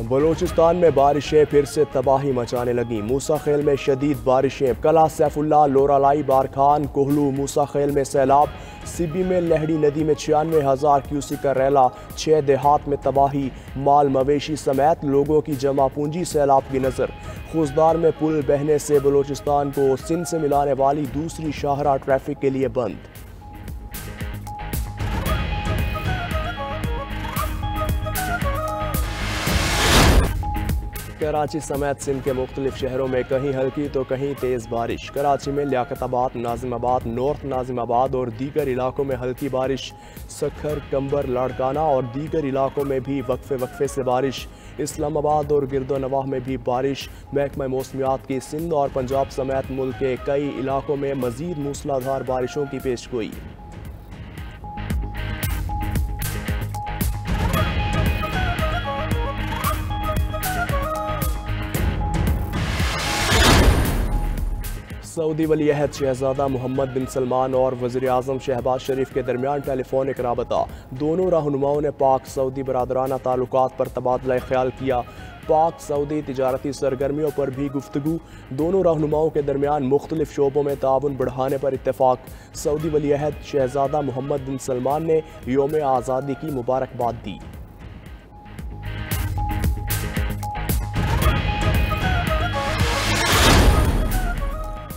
बलोचिस्तान में बारिशें फिर से तबाही मचाने लगी। मूसा खेल में शदीद बारिशें। कला सैफुल्ला लोरालाई, बारखान, कोहलू मूसा खेल में सैलाब। सिबी में लहड़ी नदी में छियानवे हज़ार क्यूसी का रैला। छः देहात में तबाही। माल मवेशी समेत लोगों की जमा पूंजी सैलाब की नज़र। खुशदार में पुल बहने से बलोचिस्तान को सिंध से मिलाने वाली दूसरी शाहरा ट्रैफ़िक के लिए बंद। कराची समेत सिंध के मुख्तलिफ़ शहरों में कहीं हल्की तो कहीं तेज़ बारिश। कराची में लियाकताबाद, नाजिमाबाद, नॉर्थ नाजिमाबाद और दीगर इलाकों में हल्की बारिश। सखर, कंबर, लाड़काना और दीगर इलाकों में भी वक्फे वक्फे से बारिश। इस्लामाबाद और गिरदो नवाह में भी बारिश। महकमा मौसमियात की सिंध और पंजाब समेत मुल्क के कई इलाकों में मजीद मूसलाधार बारिशों की पेश गोई। सऊदी वली अहद शहजादा मोहम्मद बिन सलमान और वजी अजम शहबाज शरीफ के दरमियान टेलीफोनिक रबता। दोनों रहनुमाओं ने पाक सऊदी बरदराना ताल्लुक पर तबादला ख्याल किया। पाक सऊदी तजारती सरगर्मियों पर भी गुफ्तु दोनों रहनुमाओं के दरमियान मुख्तलिफ़ शोबों में ताउन बढ़ाने पर इतफाक़ सऊदी वली अहद शहजादा मोहम्मद बिन सलमान ने योम आज़ादी की मुबारकबाद दी।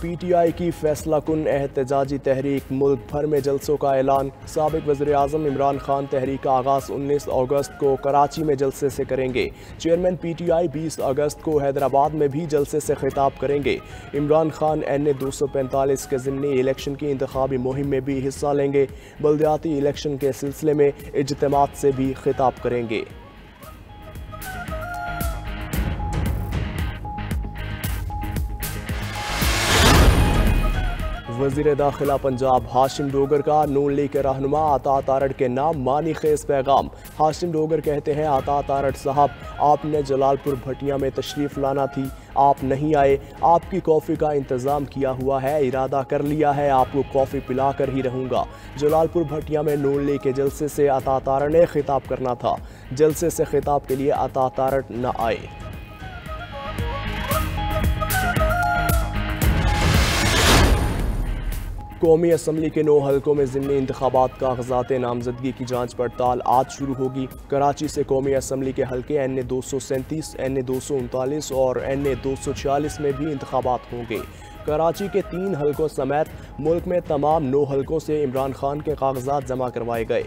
पी टी आई की फैसला कन एहतजाजी तहरीक, मुल्क भर में जलसों का ऐलान। सबक वजर अजम इमरान खान तहरीक का आगाज़ उन्नीस अगस्त को कराची में जलसे से करेंगे। चेयरमैन पी टी आई बीस अगस्त को हैदराबाद में भी जलसे से खिताब करेंगे। इमरान खान एन ए दो सौ पैंतालीस के ज़मनी इलेक्शन की इंतबी मुहिम में भी हिस्सा लेंगे। बल्दियाती इलेक्शन के सिलसिले में इजतमात से भी खिताब करेंगे। वज़ीर दाखिला पंजाब हाशिम डोगर का नून लीग के रहनुमा आता तारड़ के नाम मानी खेज पैगाम। हाशिम डोगर कहते हैं, आता तारड़ साहब, आपने जलालपुर भटिया में तशरीफ़ लाना थी, आप नहीं आए। आपकी कॉफ़ी का इंतज़ाम किया हुआ है, इरादा कर लिया है, आपको कॉफ़ी पिला कर ही रहूँगा। जलालपुर भटिया में नून लीग के जलसे से अता तारड़ ने खिताब करना था। जलसे से खिताब के लिए अता तारड़ न आए। कौमी असम्बली के नौ हल्कों में ज़मनी इंतबात कागजात नामजदगी की जाँच पड़ताल आज शुरू होगी। कराची से कौमी असम्बली के हल्के एन ए दो सौ सैंतीस, एन ए दो सौ उनतालीस और एन ए दो सौ छियालीस में भी इंतबात होंगे। कराची के तीन हल्कों समेत मुल्क में तमाम नौ हल्कों से इमरान खान के कागजात जमा करवाए गए।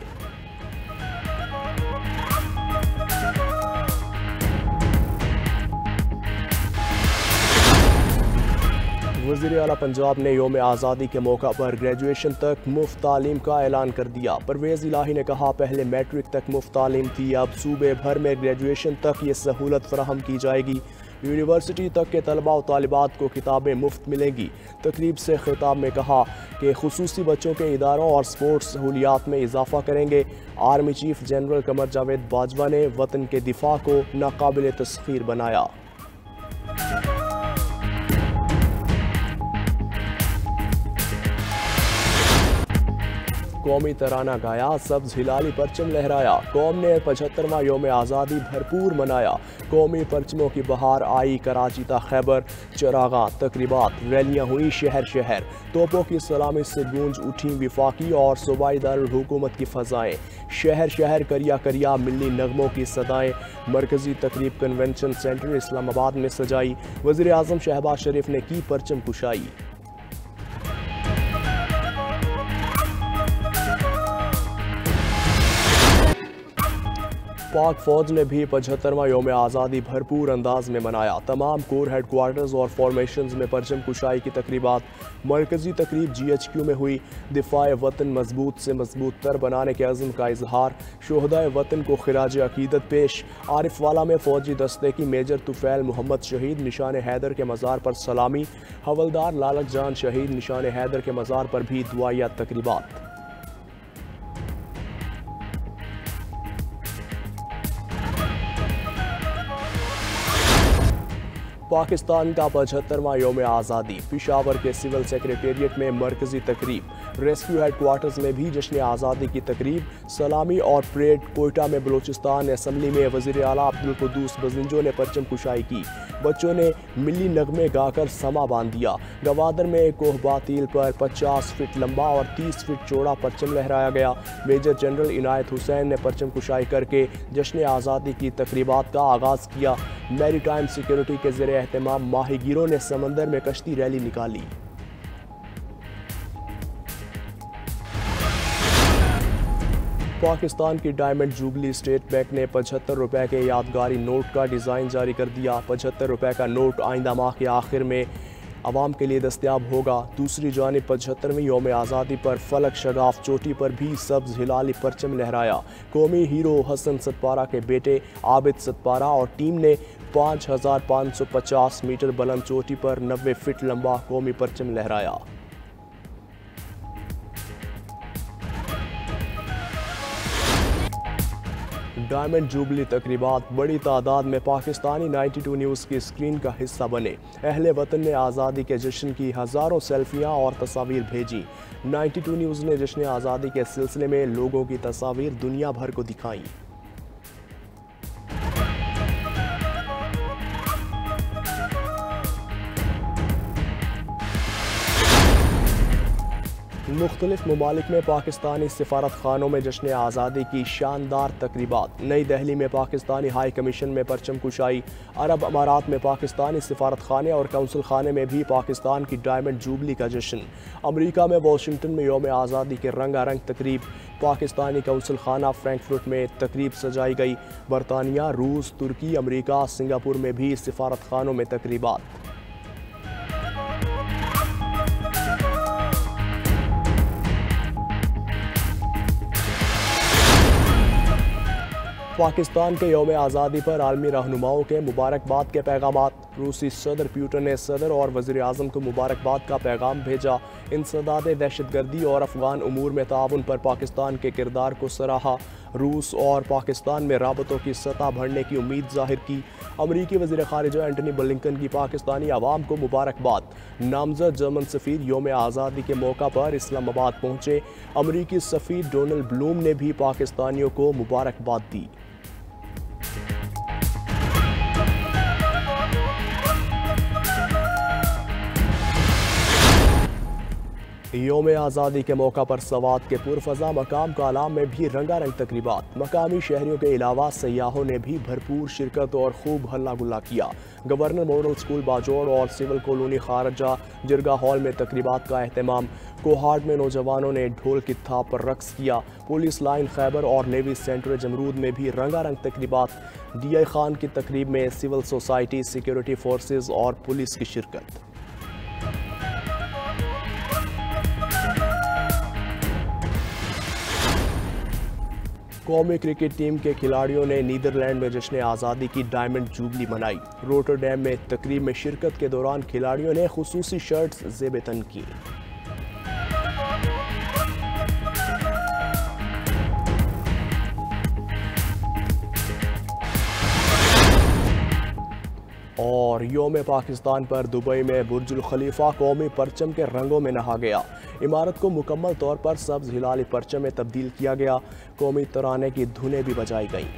वज़ीर अला पंजाब ने योम आज़ादी के मौका पर ग्रेजुएशन तक मुफ़्त तालीम का ऐलान कर दिया। परवेज़ इलाही ने कहा, पहले मैट्रिक तक मुफ़्त तालीम थी, अब सूबे भर में ग्रेजुएशन तक ये सहूलत फराहम की जाएगी। यूनिवर्सिटी तक के तलबा और तालिबात को किताबें मुफ़्त मिलेंगी। तकरीब से खिताब में कहा कि खसूसी बच्चों के इदारों और स्पोर्ट्स सहूलियात में इजाफा करेंगे। Army chief general Qamar Javed Bajwa ने वतन के दिफा को नाकबिल तस्खीर बनाया। कौमी तराना गाया, सब्ज हिलाली परचम लहराया। कौम ने पचहत्तरवा योम आज़ादी भरपूर मनाया। कौमी परचमों की बहार आई कराची ता खैबर, चरागा, तकरीबात, रैलियाँ हुई शहर शहर तोपों की सलामी से गूंज उठी विफाकी और सूबाई दारकूमत की फ़जाएँ। शहर शहर करिया करिया मिली नगमों की सदाएँ। मरकज़ी तकरीब कन्वेंशन सेंटर इस्लामाबाद में सजाई। वज़ी अजम शहबाज शरीफ ने की परचम कुशाई। पाक फौज ने भी पचहत्तरवा योम आज़ादी भरपूर अंदाज में मनाया। तमाम कोर हेड क्वार्टर्स और फॉर्मेशन में परचम कुशाई की तकरीबा मरकजी तकरीब जी एच क्यू में हुई। दिफा वतन मज़बूत से मज़बूत तर बनाने के अज़म का इजहार शहदा वतन को खराज अकीदत पेश। आरिफ वाला में फ़ौजी दस्ते की मेजर तुफ़ैल मोहम्मद शहीद निशान हैदर के मज़ार पर सलामी। हवलदार लालक जान शहीद निशान हैदर के मज़ार पर भी दुआया तकरीबा पाकिस्तान का पचहत्तरवा योम आज़ादी पिशावर के सिविल सेक्रेटेरिएट में मरकजी तकरीब। रेस्क्यू हेडक्वार्टर्स में भी जश्न आज़ादी की तकरीब, सलामी और परेड कोयटा में बलोचिस्तान असम्बली में वज़ीर अला अब्दुल कदूस बजिंजो ने परचम कुशाई की। बच्चों ने मिली नगमे गाकर समा बाँध दिया। गवादर में कोह बातिल पर 50 फीट लंबा और 30 फीट चौड़ा परचम लहराया गया। मेजर जनरल इनायत हुसैन ने परचम कुशाई करके जश्न आज़ादी की तकरीबा का आगाज़ किया। मेरी टाइम सिक्योरिटी के ज़र अहतमाम माहिगीरों ने समंदर में कश्ती रैली निकाली। पाकिस्तान की डायमंड जुबली स्टेट बैंक ने पचहत्तर रुपए के यादगारी नोट का डिज़ाइन जारी कर दिया। पचहत्तर रुपए का नोट आइंदा माह के आखिर में आवाम के लिए दस्तियाब होगा। दूसरी जानब पचहत्तरवीं योम आज़ादी पर फलक शगाफ चोटी पर भी सब्ज हिलाली परचम लहराया। कौमी हीरो हसन सतपारा के बेटे आबिद सतपारा और टीम ने पाँच हज़ार पाँच सौ पचास मीटर बुलंद चोटी पर नब्बे फिट लंबा कौमी परचम लहराया। डायमंड जुबली तकरीबा बड़ी तादाद में पाकिस्तानी 92 न्यूज़ की स्क्रीन का हिस्सा बने। अहल वतन ने आज़ादी के जश्न की हज़ारों सेल्फियाँ और तस्वीर भेजी। 92 न्यूज़ ने जश्न आज़ादी के सिलसिले में लोगों की तस्वीर दुनिया भर को दिखाई। मुख्तलिफ़ ममालिक में पाकिस्तानी सफारत खानों में जश्न आज़ादी की शानदार तकरीबा नई दहली में पाकिस्तानी हाई कमीशन में परचम कुशाई। अरब अमारात में पाकिस्तानी सफारत खाने और कौंसल खाने में भी पाकिस्तान की डायमंड जूबली का जश्न। अमरीका में वाशिंगटन में योम आज़ादी के रंगारंग तकरीब। पाकिस्तानी कौंसल खाना फ्रैंकफर्ट में तकरीब सजाई गई। बरतानिया, रूस, तुर्की, अमरीका, सिंगापुर में भी सफारत खानों में तकरीबा पाकिस्तान के योम आज़ादी पर आलमी रहनुमाओं के मुबारकबाद के पैगाम रूसी सदर प्यूटन ने सदर और वजी अजम को मुबारकबाद का पैगाम भेजा। इंसदाद दहशत गर्दी और अफगान अमूर में ताउन पर पाकिस्तान के किरदार को सराहा। रूस और पाकिस्तान में रबतों की सतह बढ़ने की उम्मीद ज़ाहिर की। अमरीकी वजी खारजा एंटनी बलिंकन की पाकिस्तानी आवाम को मुबारकबाद। नामजद जर्मन सफ़ीर योम आज़ादी के मौका पर इस्लामाबाद पहुँचे। अमरीकी सफ़ीर डोनल्ड ब्लूम ने भी पाकिस्तानियों को मुबारकबाद दी। योम आज़ादी के मौका पर सवात के पुरफजा मकाम कालाम में भी रंगारंग तकरीबा मकामी शहरियों के अलावा सयाहों ने भी भरपूर शिरकत और खूब हल्ला गुल्ला किया। गवर्नर मॉडल स्कूल बाजौर और सिविल कॉलोनी खारजा जिरगा हॉल में तकरीबा का अहतमाम। कोहाट में नौजवानों ने ढोल की थाप पर रक्स किया। पुलिस लाइन खैबर और नेवी सेंटर जमरूद में भी रंगारंग तकरीबा डी आई खान की तकरीब में सिविल सोसाइटी, सिक्योरिटी फोर्सेज और पुलिस की शिरकत। कौमी क्रिकेट टीम के खिलाड़ियों ने नीदरलैंड में जश्न आज़ादी की डायमंड जुबली मनाई। रोटरडैम में तकरीब में शिरकत के दौरान खिलाड़ियों ने खसूसी शर्ट्स जेबतन की और योम पाकिस्तान पर दुबई में बुर्जुल खलीफा कौमी परचम के रंगों में नहा गया। इमारत को मुकम्मल तौर पर सब्ज हिलाली परचम में तब्दील किया गया। कौमी तराने की धुनें भी बजाई गईं।